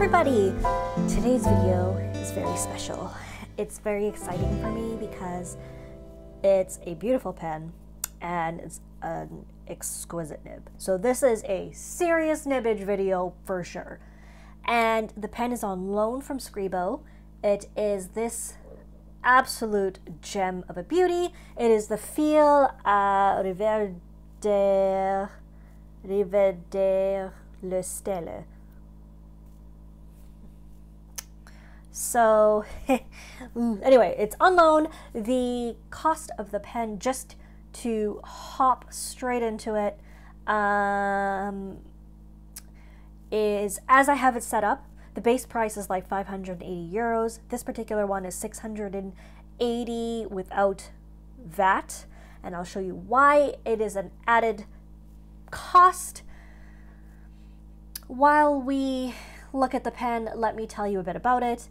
everybody! Today's video is very special. It's very exciting for me because it's a beautiful pen and it's an exquisite nib. So this is a serious nibbage video for sure. And the pen is on loan from Scribo. It is this absolute gem of a beauty. It is the Feel uh, Riveder, Riveder Le Stelle. So, anyway, it's on loan. The cost of the pen, just to hop straight into it, um, is as I have it set up. The base price is like 580 euros. This particular one is 680 without VAT, and I'll show you why it is an added cost. While we look at the pen, let me tell you a bit about it.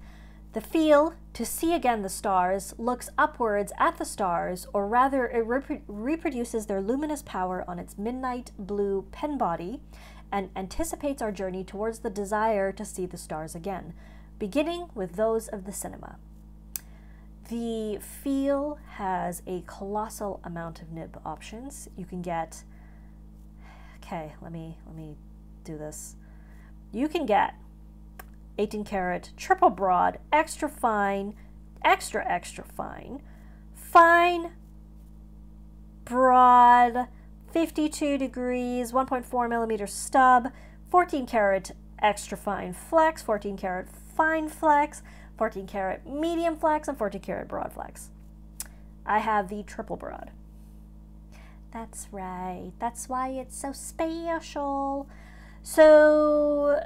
The feel, to see again the stars, looks upwards at the stars, or rather, it repro reproduces their luminous power on its midnight blue pen body and anticipates our journey towards the desire to see the stars again, beginning with those of the cinema. The feel has a colossal amount of nib options. You can get okay, let me let me do this. You can get 18 karat, triple broad, extra fine, extra, extra fine, fine, broad, 52 degrees, 1.4 millimeter stub, 14 karat extra fine flex, 14 karat fine flex, 14 karat medium flex, and 14 karat broad flex. I have the triple broad. That's right. That's why it's so special. So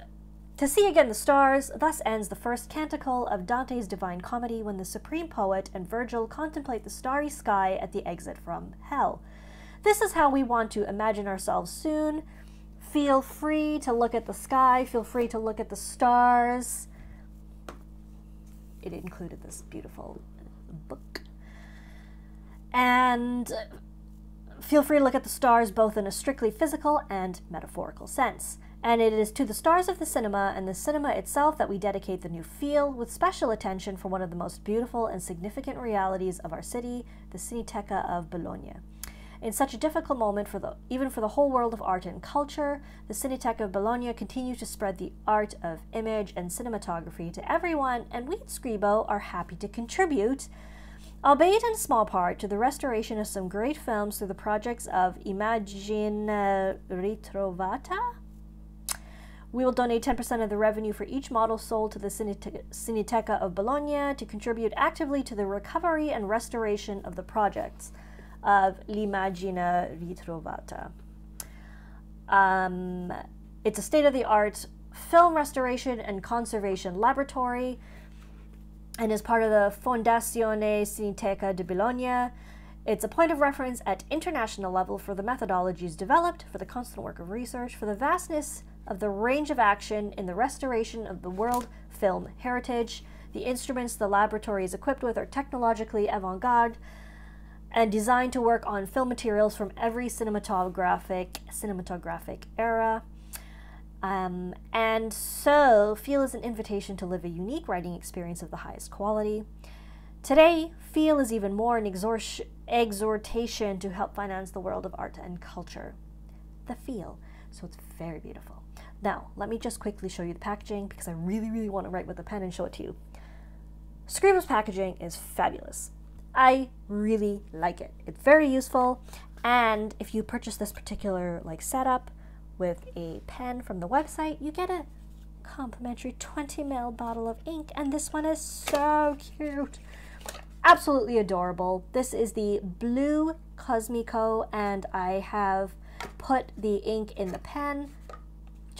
to see again the stars, thus ends the first canticle of Dante's Divine Comedy when the supreme poet and Virgil contemplate the starry sky at the exit from hell. This is how we want to imagine ourselves soon. Feel free to look at the sky, feel free to look at the stars. It included this beautiful book. And feel free to look at the stars both in a strictly physical and metaphorical sense and it is to the stars of the cinema and the cinema itself that we dedicate the new feel, with special attention for one of the most beautiful and significant realities of our city, the Cineteca of Bologna. In such a difficult moment for the even for the whole world of art and culture, the Cineteca of Bologna continues to spread the art of image and cinematography to everyone, and we at Scribo are happy to contribute, albeit in small part, to the restoration of some great films through the projects of Immagine uh, Ritrovata we will donate 10% of the revenue for each model sold to the Cineteca of Bologna to contribute actively to the recovery and restoration of the projects of L'Immagine Ritrovata. Um, it's a state of the art film restoration and conservation laboratory and is part of the Fondazione Cineteca di Bologna. It's a point of reference at international level for the methodologies developed, for the constant work of research, for the vastness of the range of action in the restoration of the world film heritage. The instruments the laboratory is equipped with are technologically avant garde and designed to work on film materials from every cinematographic cinematographic era. Um, and so, Feel is an invitation to live a unique writing experience of the highest quality. Today, Feel is even more an exhortation to help finance the world of art and culture. The Feel. So it's very beautiful. Now, let me just quickly show you the packaging because I really, really want to write with a pen and show it to you. Scribo's packaging is fabulous. I really like it. It's very useful, and if you purchase this particular like setup with a pen from the website, you get a complimentary 20 ml bottle of ink, and this one is so cute. Absolutely adorable. This is the Blue Cosmico, and I have put the ink in the pen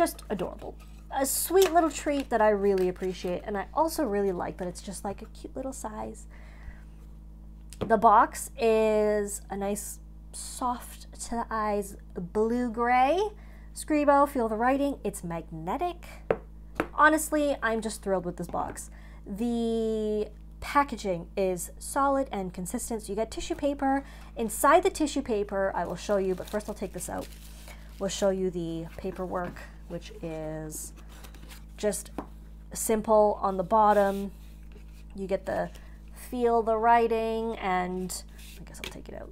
just adorable. A sweet little treat that I really appreciate, and I also really like that it's just like a cute little size. The box is a nice, soft to the eyes blue-gray. Scribo, feel the writing. It's magnetic. Honestly, I'm just thrilled with this box. The packaging is solid and consistent. So you get tissue paper. Inside the tissue paper, I will show you, but first I'll take this out. We'll show you the paperwork which is just simple on the bottom. You get the feel the writing and I guess I'll take it out.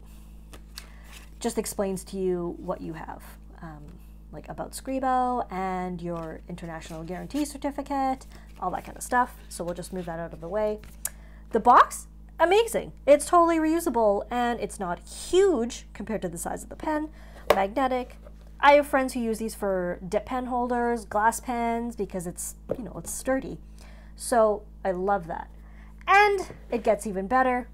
Just explains to you what you have. Um, like about Scribo and your international guarantee certificate, all that kind of stuff. So we'll just move that out of the way. The box, amazing. It's totally reusable and it's not huge compared to the size of the pen. Magnetic. I have friends who use these for dip pen holders, glass pens, because it's, you know, it's sturdy. So I love that. And it gets even better.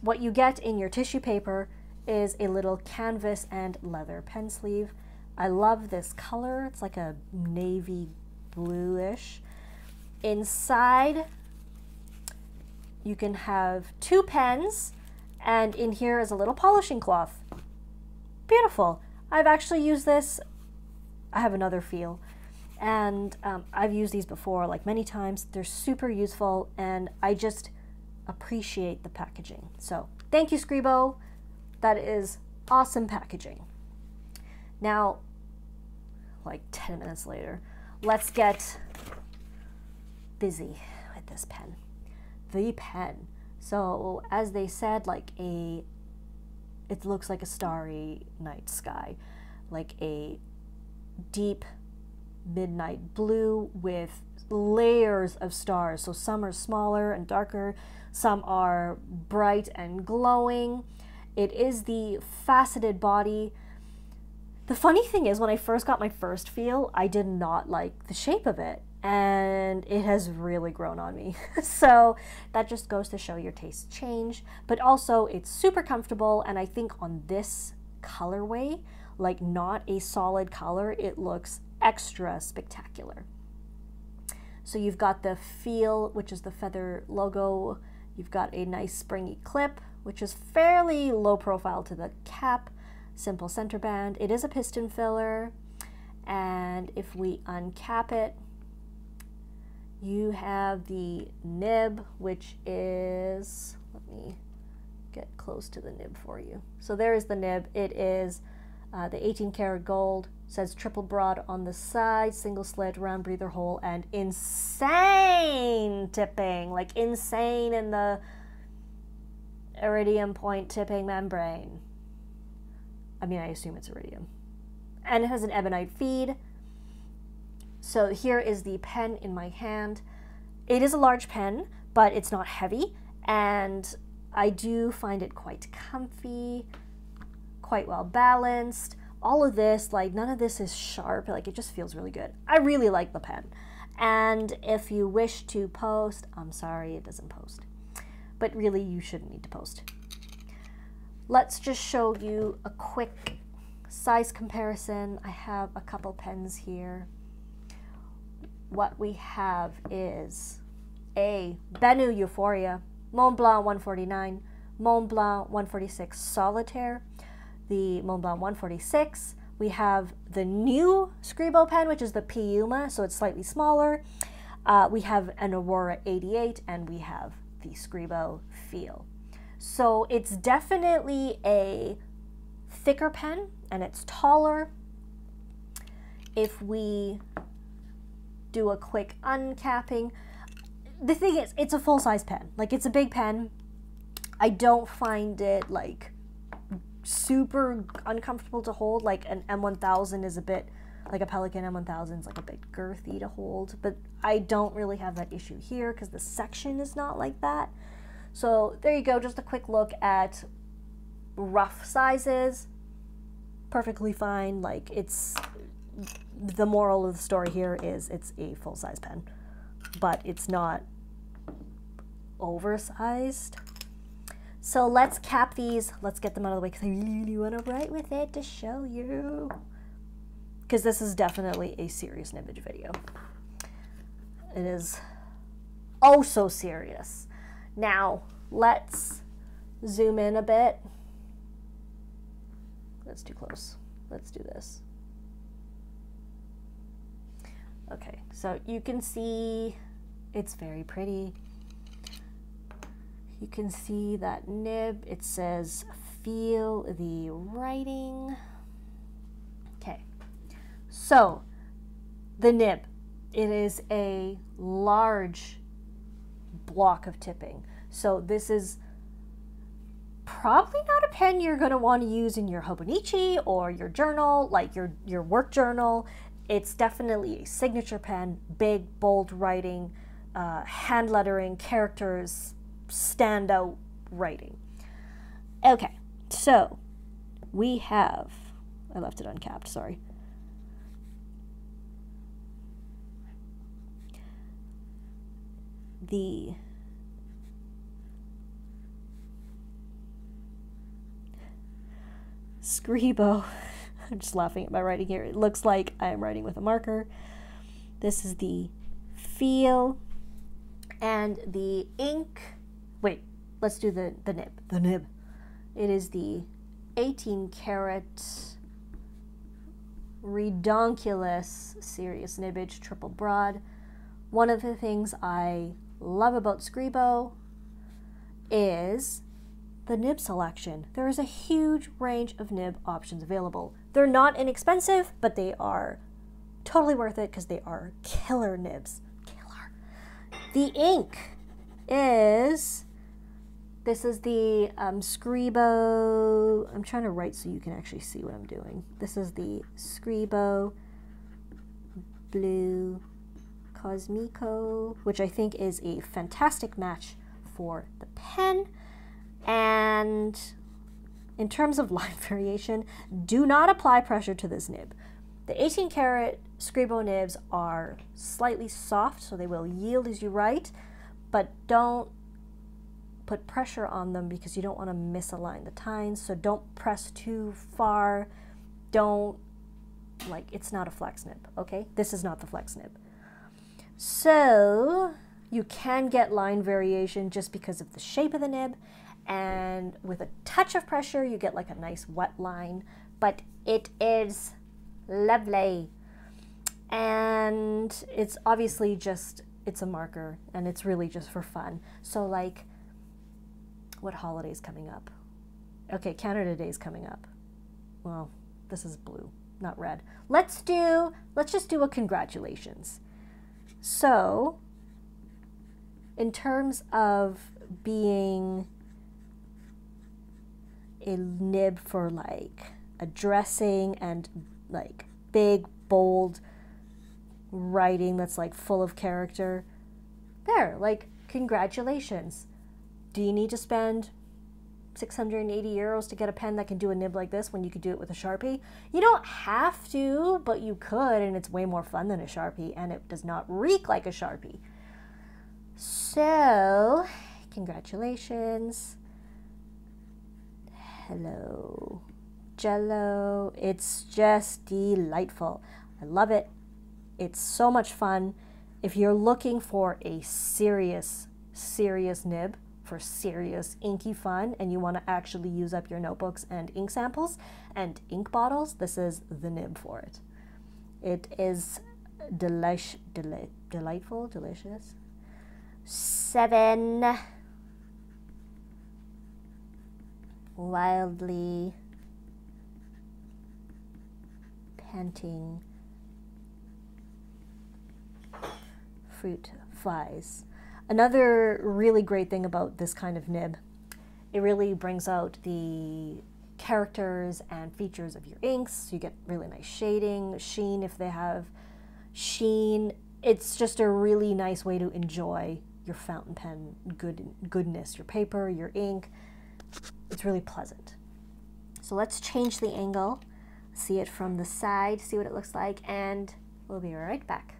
What you get in your tissue paper is a little canvas and leather pen sleeve. I love this color. It's like a navy bluish. Inside, you can have two pens, and in here is a little polishing cloth. Beautiful. I've actually used this. I have another feel. And um, I've used these before, like many times. They're super useful, and I just appreciate the packaging. So thank you, Scribo. That is awesome packaging. Now, like 10 minutes later, let's get busy with this pen. The pen. So, as they said, like a, it looks like a starry night sky, like a deep midnight blue with layers of stars. So, some are smaller and darker, some are bright and glowing. It is the faceted body the funny thing is, when I first got my first feel, I did not like the shape of it, and it has really grown on me. so that just goes to show your tastes change. But also, it's super comfortable, and I think on this colorway, like not a solid color, it looks extra spectacular. So you've got the feel, which is the feather logo. You've got a nice springy clip, which is fairly low profile to the cap simple center band. It is a piston filler, and if we uncap it, you have the nib, which is, let me get close to the nib for you. So there is the nib. It is uh, the 18 karat gold, says triple broad on the side, single slit, round breather hole, and insane tipping, like insane in the iridium point tipping membrane. I mean, I assume it's iridium. And it has an ebonite feed. So here is the pen in my hand. It is a large pen, but it's not heavy. And I do find it quite comfy, quite well balanced. All of this, like none of this is sharp. Like it just feels really good. I really like the pen. And if you wish to post, I'm sorry, it doesn't post. But really, you shouldn't need to post let's just show you a quick size comparison. I have a couple pens here. What we have is a Benu Euphoria, Mont Blanc 149, Mont Blanc 146 Solitaire, the Mont Blanc 146. We have the new Scribo pen, which is the Piuma, so it's slightly smaller. Uh, we have an Aurora 88, and we have the Scribo Feel. So it's definitely a thicker pen and it's taller. If we do a quick uncapping, the thing is, it's a full size pen. Like it's a big pen. I don't find it like super uncomfortable to hold. Like an M1000 is a bit, like a Pelikan M1000 is like a bit girthy to hold, but I don't really have that issue here because the section is not like that. So there you go, just a quick look at rough sizes. Perfectly fine. Like it's the moral of the story here is it's a full size pen, but it's not oversized. So let's cap these. Let's get them out of the way because I really want to write with it to show you. Because this is definitely a serious nibbage video. It is oh so serious. Now, let's zoom in a bit. That's too close. Let's do this. Okay, so you can see it's very pretty. You can see that nib. It says feel the writing. Okay, so the nib. it is a large block of tipping. So this is probably not a pen you're going to want to use in your Hobonichi or your journal, like your, your work journal. It's definitely a signature pen, big, bold writing, uh, hand lettering, characters, standout writing. Okay, so we have, I left it uncapped, sorry. The Scribo. I'm just laughing at my writing here. It looks like I am writing with a marker. This is the feel and the ink. Wait, let's do the, the nib. The nib. It is the 18 karat redonkulous serious nibbage triple broad. One of the things I love about Scribo is the nib selection. There is a huge range of nib options available. They're not inexpensive, but they are totally worth it because they are killer nibs. Killer. The ink is this is the um, Scribo. I'm trying to write so you can actually see what I'm doing. This is the Scribo Blue Cosmico, which I think is a fantastic match for the pen. And in terms of line variation, do not apply pressure to this nib. The 18 karat Scribo nibs are slightly soft, so they will yield as you write, but don't put pressure on them because you don't want to misalign the tines. So don't press too far. Don't, like, it's not a flex nib, okay? This is not the flex nib. So you can get line variation just because of the shape of the nib and with a touch of pressure you get like a nice wet line but it is lovely. And it's obviously just it's a marker and it's really just for fun. So like what holidays coming up? Okay canada day is coming up. Well this is blue not red. Let's do let's just do a congratulations. So in terms of being a nib for like addressing and like big, bold writing that's like full of character. There, like, congratulations. Do you need to spend 680 euros to get a pen that can do a nib like this when you could do it with a Sharpie? You don't have to, but you could, and it's way more fun than a Sharpie, and it does not reek like a Sharpie. So, congratulations hello. Jello. It's just delightful. I love it. It's so much fun. If you're looking for a serious, serious nib for serious inky fun and you want to actually use up your notebooks and ink samples and ink bottles, this is the nib for it. It is delish, deli delightful, delicious. Seven. Wildly panting fruit flies. Another really great thing about this kind of nib, it really brings out the characters and features of your inks. You get really nice shading, sheen if they have sheen. It's just a really nice way to enjoy your fountain pen good goodness, your paper, your ink, it's really pleasant. So let's change the angle, see it from the side, see what it looks like, and we'll be right back.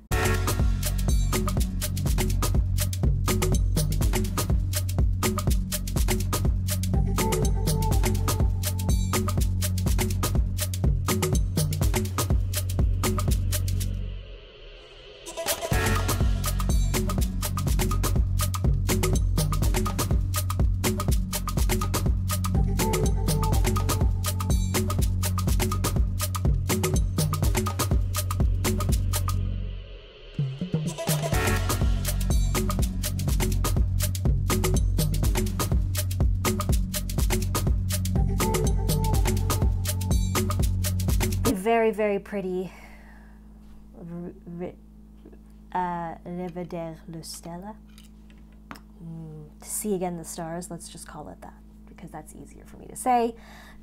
Very, pretty uh, Riveder le Stella. Mm, to see again the stars, let's just call it that because that's easier for me to say.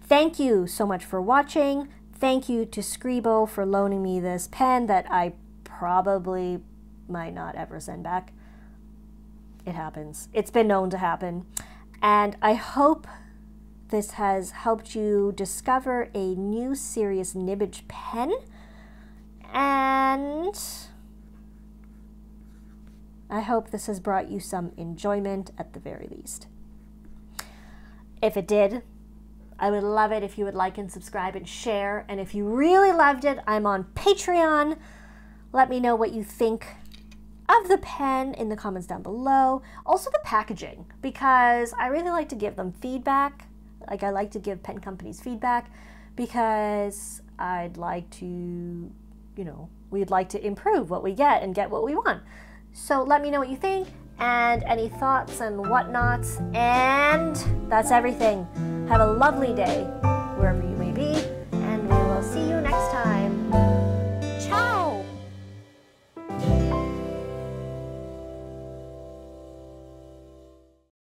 Thank you so much for watching. Thank you to Scribo for loaning me this pen that I probably might not ever send back. It happens. It's been known to happen. And I hope this has helped you discover a new serious Nibbage pen. And I hope this has brought you some enjoyment at the very least. If it did, I would love it if you would like and subscribe and share. And if you really loved it, I'm on Patreon. Let me know what you think of the pen in the comments down below. Also the packaging, because I really like to give them feedback. Like I like to give pen companies feedback because I'd like to, you know, we'd like to improve what we get and get what we want. So let me know what you think and any thoughts and whatnots. And that's everything. Have a lovely day.